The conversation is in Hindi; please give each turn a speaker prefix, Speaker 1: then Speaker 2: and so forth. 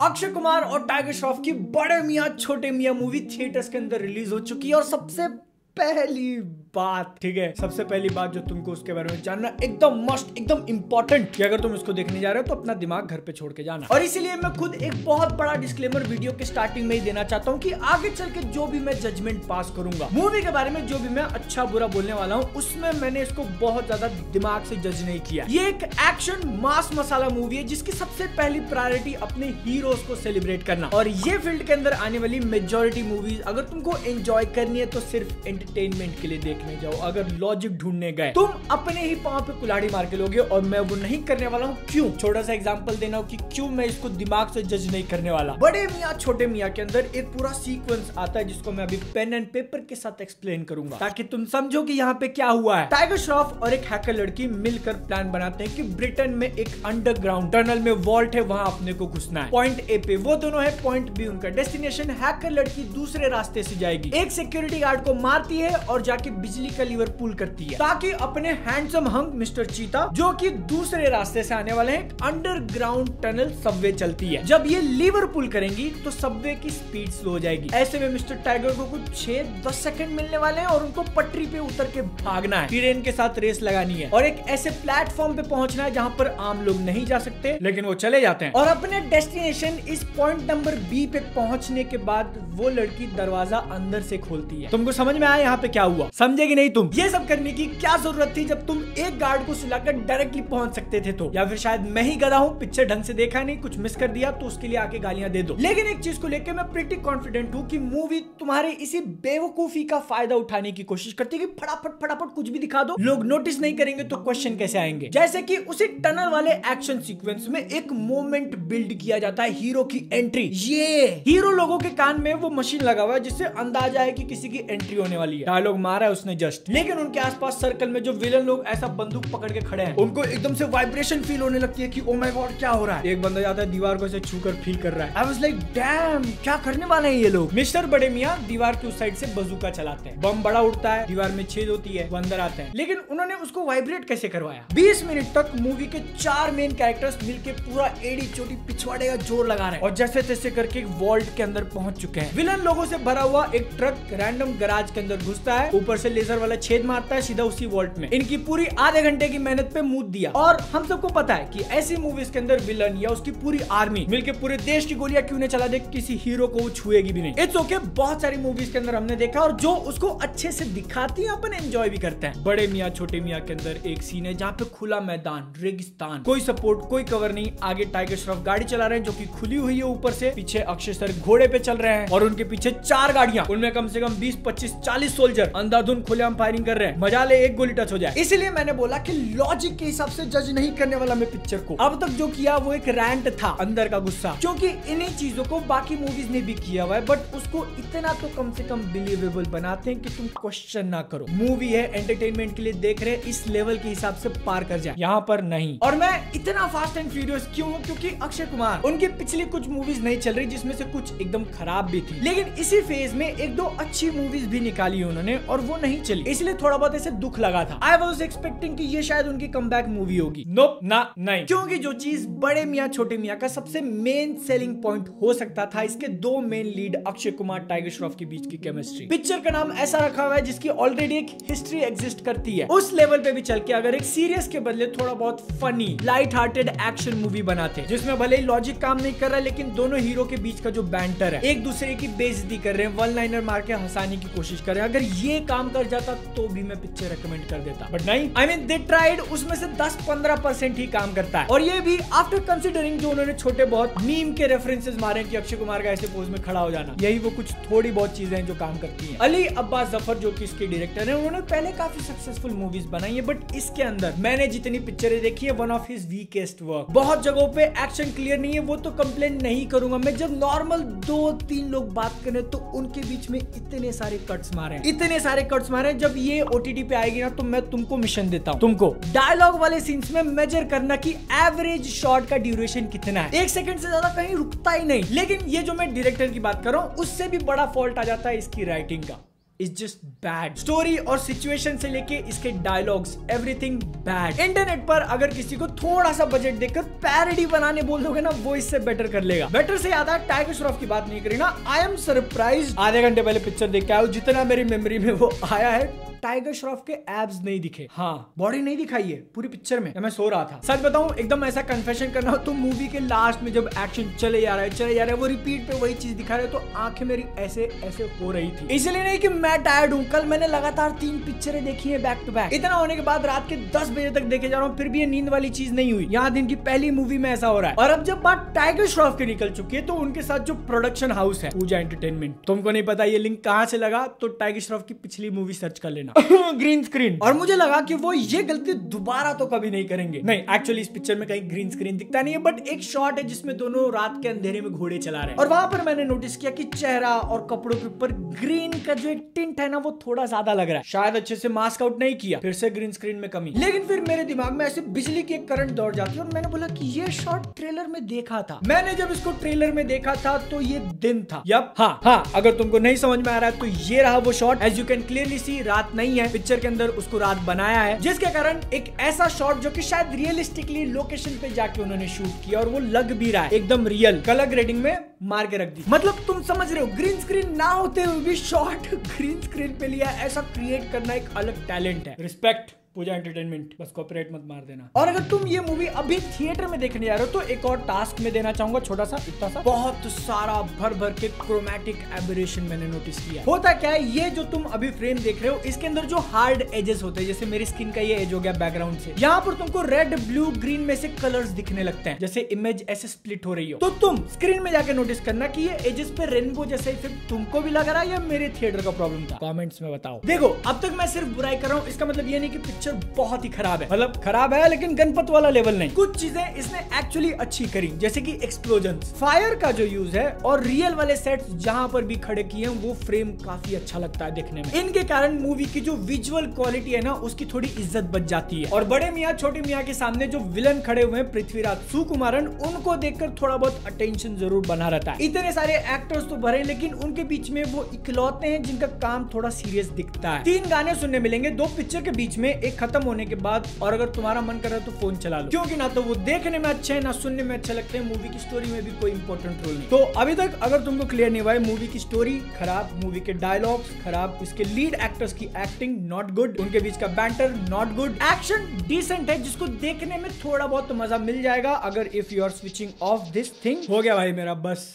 Speaker 1: अक्षय कुमार और टाइगर श्रॉफ की बड़े मियाँ, छोटे मियाँ मूवी थिएटर्स के अंदर रिलीज़ हो चुकी है और सबसे पहली बात, ठीक है? सबसे पहली बात जो तुमको उसके बारे में जानना, एकदम मस्ट एकदम इंपॉर्टेंट कि अगर तुम इसको देखने जा रहे हो तो अपना दिमाग घर पे छोड़ के जाना। और इसीलिए मैं खुद एक बहुत बड़ा डिस्क्लेमर वीडियो के स्टार्टिंग में ही देना चाहता हूँ कि आगे चल के जो भी मैं जजमेंट पास करूँगा मूवी के बारे में जो भी मैं अच्छा बुरा बोलने वाला हूँ, उसमें मैंने इसको बहुत ज़्यादा दिमाग से जज नहीं किया। ये एक एक्शन मास मसाला मूवी है, जिसकी सबसे पहली प्रायोरिटी अपने हीरोज को सेलिब्रेट करना। और ये फ़ील्ड के अंदर आने वाली मेजोरिटी मूवीज़ अगर तुमको एंजॉय करनी है तो सिर्फ़ एंटरटेनमेंट के लिए देखने जाओ, अगर लॉजिक ढूँढने गए, तुम अपने ही पाँव पे कुल्हाड़ी मार के लोगे और मैं वो नहीं करने वाला हूँ। क्यों? छोटा सा एग्ज़ाम्पल देना कि क्यों मैं इसको दिमाग से जज नहीं करने वाला। बड़े मियाँ, छोटे मियाँ के अंदर एक पूरा सीक्वेंस आता है जिसको मैं अभी पेन एंड पेपर के साथ एक्सप्लेन करूँगा। ताकि तुम समझो कि यहाँ पे क्या हुआ है। टाइगर श्रॉफ और एक हैकर लड़की मिलकर प्लान बनाते हैं कि ब्रिटेन में एक अंडरग्राउंड टनल में वॉल्ट है, वहाँ अपने को घुसना है। पॉइंट ए पे वो दोनों है पॉइंट बी उनका डेस्टिनेशन हैकर लड़की दूसरे रास्ते से जाएगी। एक सिक्योरिटी गार्ड को मारती है और जाके बिजली का लीवर पुल करती है, ताकि अपने हैंडसम हंग मिस्टर चीता, जो कि दूसरे रास्ते से आने वाले हैं अंडरग्राउंड टनल सबवे चलती है। जब ये लीवर पुल करेंगी तो सबवे की स्पीड स्लो हो जाएगी। ऐसे में मिस्टर टाइगर को कुछ छह दस सेकंड मिलने वाले हैं और उनको पटरी पे उतर के भागना है। ट्रेन के साथ रेस लगानी है और एक ऐसे प्लेटफॉर्म पे पहुँचना है जहाँ पर आम लोग नहीं जा सकते, लेकिन वो चले जाते हैं। और अपने डेस्टिनेशन इस पॉइंट नंबर बी पे पहुँचने के बाद वो लड़की दरवाज़ा अंदर से खोलती है। तुमको समझ में आया? यहाँ पे क्या हुआ? समझेगी नहीं तुम। ये सब करने की क्या ज़रूरत थी जब तुम एक गार्ड को सुलाकर डायरेक्टली पहुँच सकते थे तो? या फिर शायद मैं ही गधा हूँ, पिक्चर ढंग से देखा नहीं, कुछ मिस कर दिया तो उसके लिए आके गालियाँ दे दो। लेकिन एक चीज़ को लेकर मैं प्रिटी कॉन्फिडेंट हूँ कि मूवी तुम्हारे इसी बेवकूफ़ी का फ़ायदा उठाने की कोशिश करती है फटाफट फटाफट कुछ भी दिखा दो। लोग नोटिस नहीं करेंगे तो क्वेश्चन कैसे आएँगे? जैसे की उसी टनल वाले एक्शन सीक्वेंस में एक मोमेंट बिल्ड किया जाता है हीरो की एंट्री ये! हीरो लोगों के कान में वो मशीन लगा हुआ है जिससे अंदाज़ा है कि किसी की एंट्री होने वाली है। डायलॉग मारा है उसने जस्ट। लेकिन उनके आसपास सर्कल में जो विलन लोग ऐसा बंदूक पकड़ के खड़े हैं उनको एकदम से वाइब्रेशन फील होने लगती है कि ओ माय गॉड क्या हो रहा है? एक बंदा जाता है दीवार को ऐसे छू कर फील कर रहा है। आई वाज लाइक डैम क्या करने वाले हैं ये लोग? मिस्टर बड़े मियाँ दीवार की उस साइड से बजूका चलाते हैं। बम बड़ा उड़ता है दीवार में छेद होती है वो अंदर आते हैं। लेकिन उन्होंने उसको वाइब्रेट कैसे करवाया? 20 मिनट तक मूवी के चार मेन कैरेक्टर्स मिलके पूरा एड़ी चोटी पिछवाड़े का ज़ोर लगा रहे हैं। और जैसे तैसे करके एक वॉल्ट के अंदर पहुँच चुके हैं। विलन लोगों से भरा हुआ एक ट्रक रैंडम गराज के अंदर घुसता है, ऊपर से लेजर वाला छेद मारता है, सीधा उसी वॉल्ट में। इनकी पूरी आधे घंटे की मेहनत पे मूद दिया। और हम सबको पता है की ऐसी मूवीज़ के अंदर विलन या उसकी पूरी आर्मी मिलकर पूरे देश की गोलियाँ क्यों चला दे, किसी हीरो को छुएगी भी नहीं। इट्स ओके बहुत सारी मूवीज़ के अंदर हमने देखा और जो उसको अच्छे से दिखाती है, अपन एंजॉय भी करते हैं। बड़े मियाँ, छोटे मियाँ के अंदर एक सीन है जहाँ पे खुला मैदान, रेगिस्तान। कोई सपोर्ट कोई कवर नहीं, आगे टाइगर श्रॉफ गाड़ी चला रहे हैं जो की खुली हुई है ऊपर से, पीछे अक्षय सर घोड़े पे चल रहे हैं और उनके पीछे चार गाड़ियाँ। उनमें कम से कम 20 25 40 सोल्जर अंधाधुन खुलेआम फायरिंग कर रहे हैं। मज़ा ले एक गोली टच हो जाए। इसीलिए मैंने बोला कि लॉजिक के हिसाब से जज नहीं करने वाला मैं पिक्चर को। अब तक जो किया वो एक रैंट था। अंदर का गुस्सा। क्योंकि इन्हीं चीज़ों को बाकी मूवीज़ ने भी किया हुआ है बट उसको इतना तो कम से कम बिलीवेबल बनाते हैं कि तुम क्वेश्चन ना करो। मूवी है एंटरटेनमेंट के लिए देख रहे हैं इस लेवल के हिसाब से पार कर जाए। यहाँ पर नहीं। और मैं इतना फास्ट एंड फ्यूरियस क्यों हूँ? क्योंकि अक्षय कुमार उनकी पिछली कुछ मूवीज़ नहीं चल रही जिसमें से कुछ एकदम खराब भी थी। लेकिन इसी फ़ेज़ में एक दो अच्छी मूवीज़ भी निकाली उन्होंने और वो नहीं चली। इसलिए थोड़ा बहुत ऐसे दुख लगा था। आई वॉज़ एक्सपेक्टिंग कि ये शायद उनकी कम मूवी होगी। नो ना, नहीं। क्योंकि जो चीज़ बड़े मियाँ, छोटे मियाँ का सबसे मेन सेलिंग पॉइंट हो सकता था, इसके दो मेन लीड अक्षय कुमार टाइगर श्रॉफ के बीच की केमिस्ट्री पिक्चर का नाम ऐसा रखा हुआ है जिसकी ऑलरेडी एक हिस्ट्री एग्जिस्ट करती है। उस लेवल पे भी चल के अगर एक सीरियस के बदले थोड़ा बहुत funny light hearted action movie बनाते, जिसमें भले ही लॉजिक काम नहीं कर रहा, लेकिन दोनों हीरो के बीच का जो बैंटर है, एक दूसरे की बेजती कर रहे हैं वन लाइनर मार के हंसाने की कोशिश कर रहे हैं अगर ये काम कर जाता तो भी मैं पिक्चर रिकमेंड कर देता। बट नहीं आई मीन दे ट्राइड उसमें से 10-15 परसेंट ही काम करता है। और ये भी आफ्टर कंसिडरिंग जो उन्होंने छोटे बहुत मीम के रेफरेंसेस मारे कि अक्षय कुमार का ऐसे पोज में खड़ा हो जाना। यही वो कुछ थोड़ी बहुत चीज़ें हैं जो काम करती है। अली अब्बास ज़फ़र जो कि इसके डायरेक्टर है, उन्होंने पहले काफ़ी सक्सेसफुल मूवीज़ बनाई है बट इसके अंदर मैंने जितनी पिक्चरें देखी है one of his weakest work बहुत जगहों पे एक्शन क्लियर नहीं है, वो तो कंप्लेन नहीं करूँगा मैं। जब नॉर्मल दो तीन लोग बात करें तो उनके बीच में इतने सारे कट्स मारे इतने सारे कट्स मारे जब ये ओटीटी पे आएगी ना तो मैं तुमको मिशन देता हूँ। तुमको। डायलॉग वाले सीन्स में मेजर करना की एवरेज शॉर्ट का ड्यूरेशन कितना है। एक सेकंड से ज़्यादा कहीं रुकता ही नहीं। लेकिन ये जो मैं डायरेक्टर की बात कर रहा हूँ उससे भी बड़ा फॉल्ट आ जाता है इसकी राइटिंग का। इज़ जस्ट बैड स्टोरी और सिचुएशन से लेके इसके डायलॉग्स एवरीथिंग बैड इंटरनेट पर अगर किसी को थोड़ा सा बजट देकर पैरडी बनाने बोल दोगे ना, वो इससे बेटर कर लेगा। बेटर से याद है टाइगर श्रॉफ की बात नहीं करी ना आई एम सरप्राइज़ आधे घंटे पहले पिक्चर देख के आया जितना मेरी मेमोरी में वो आया है टाइगर श्रॉफ के एब्स नहीं दिखे। हाँ बॉडी नहीं दिखाई है, पूरी पिक्चर में। मैं सो रहा था। सच बताऊँ, एकदम ऐसा कन्फेशन करना हो तो मूवी के लास्ट में जब एक्शन चले जा रहा है, चले जा रहा है, वो रिपीट पे वही चीज़ दिखा रहे तो आँखें मेरी ऐसे ऐसे हो रही थी। इसलिए नहीं की मैं टायर्ड हूँ। कल मैंने लगातार तीन पिक्चरें देखी है बैक टू बैक इतना होने के बाद रात के दस बजे तक देखे जा रहा हूँ, फिर भी ये नींद वाली चीज़ नहीं हुई। यहाँ दिन की पहली मूवी में ऐसा हो रहा है। और अब जब बात टाइगर श्रॉफ की निकल चुकी है तो उनके साथ जो प्रोडक्शन हाउस है, पूजा एंटरटेनमेंट तुमको नहीं पता ये लिंक कहाँ से लगा तो टाइगर श्रॉफ की पिछली मूवी सर्च कर लेना। ग्रीन स्क्रीन और मुझे लगा कि वो ये गलती दोबारा तो कभी नहीं करेंगे। नहीं एक्चुअली इस पिक्चर में कहीं ग्रीन स्क्रीन दिखता नहीं है बट एक शॉट है जिसमें दोनों रात के अंधेरे में घोड़े चला रहे हैं। और वहाँ पर मैंने नोटिस किया कि चेहरा और कपड़ों के ऊपर ग्रीन का जो एक टिंट है ना वो थोड़ा ज़्यादा लग रहा है। शायद अच्छे से मास्क आउट नहीं किया फिर से ग्रीन स्क्रीन में कमी। लेकिन फिर मेरे दिमाग में ऐसे बिजली की एक करंट दौड़ जाती है और मैंने बोला की ये शॉट ट्रेलर में देखा था। मैंने जब इसको ट्रेलर में देखा था तो ये दिन था। यप हाँ हाँ अगर तुमको नहीं समझ में आ रहा है तो ये रहा वो shot as you can clearly see रात नहीं है। पिक्चर के अंदर उसको रात बनाया है, जिसके कारण एक ऐसा शॉट जो कि शायद रियलिस्टिकली लोकेशन पे जाके उन्होंने शूट किया और वो लग भी रहा है। एकदम रियल कलर ग्रेडिंग में मार के रख दी। मतलब तुम समझ रहे हो ग्रीन स्क्रीन ना होते हुए भी शॉट ग्रीन स्क्रीन पे लिया ऐसा क्रिएट करना एक अलग टैलेंट है। रिस्पेक्ट पूजा एंटरटेनमेंट बस कॉपरेट मत मार देना। और अगर तुम ये मूवी अभी थिएटर में देखने जा रहे हो तो एक और टास्क में देना चाहूँगा छोटा सा, इतना सा। बहुत सारा भर भर के क्रोमेटिक एबरेशन मैंने नोटिस किया। होता क्या है, ये जो तुम अभी फ्रेम देख रहे हो, इसके अंदर जो हार्ड एजेस होते हैं, जैसे मेरी स्किन का ये एज हो गया बैकग्राउंड से। यहाँ पर तुमको रेड ब्लू ग्रीन में से कलर्स दिखने लगते हैं, जैसे इमेज ऐसे स्प्लिट हो रही हो। तो तुम स्क्रीन में जाके नोटिस करना कि ये एजेस पे रेनबो जैसा इफ़ेक्ट तुमको भी लग रहा है या मेरे थिएटर का प्रॉब्लम था? कमेंट्स में बताओ। देखो, अब तक मैं सिर्फ़ बुराई कर रहा हूँ, इसका मतलब ये नहीं की पिक्चर बहुत ही खराब है। मतलब खराब है, लेकिन गणपत वाला लेवल नहीं। कुछ चीज़ें इसने एक्चुअली अच्छी करी, जैसे कि एक्सप्लोजन फायर का जो यूज़ है और रियल वाले सेट्स जहाँ पर भी खड़े किए वो फ्रेम काफ़ी अच्छा लगता है देखने में। इनके कारण मूवी की जो विजुअल क्वालिटी है ना, उसकी थोड़ी इज़्ज़त बच जाती है। और बड़े मियाँ, छोटे मियाँ के सामने जो विलन खड़े हुए हैं, पृथ्वीराज सुकुमारन, उनको देखकर थोड़ा बहुत अटेंशन ज़रूर बना रहता है। इतने सारे एक्टर्स तो भरे, लेकिन उनके बीच में वो इकलौते हैं जिनका काम थोड़ा सीरियस दिखता है। तीन गाने सुनने मिलेंगे, दो पिक्चर के बीच में, एक खत्म होने के बाद और अगर तुम्हारा मन कर रहा है तो फ़ोन चला लो। क्योंकि ना तो वो देखने में अच्छे है, ना सुनने में अच्छे लगते हैं मूवी की स्टोरी में भी कोई इंपॉर्टेंट रोल नहीं। तो अभी तक अगर तुमको क्लियर नहीं हुआ मूवी की स्टोरी खराब मूवी के डायलॉग्स खराब, इसके लीड एक्टर्स की एक्टिंग नॉट गुड उनके बीच का banter not good action decent है, जिसको देखने में थोड़ा बहुत मज़ा मिल जाएगा अगर if you are switching off this thing हो गया भाई मेरा, बस।